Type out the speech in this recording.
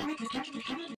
Alex has captured the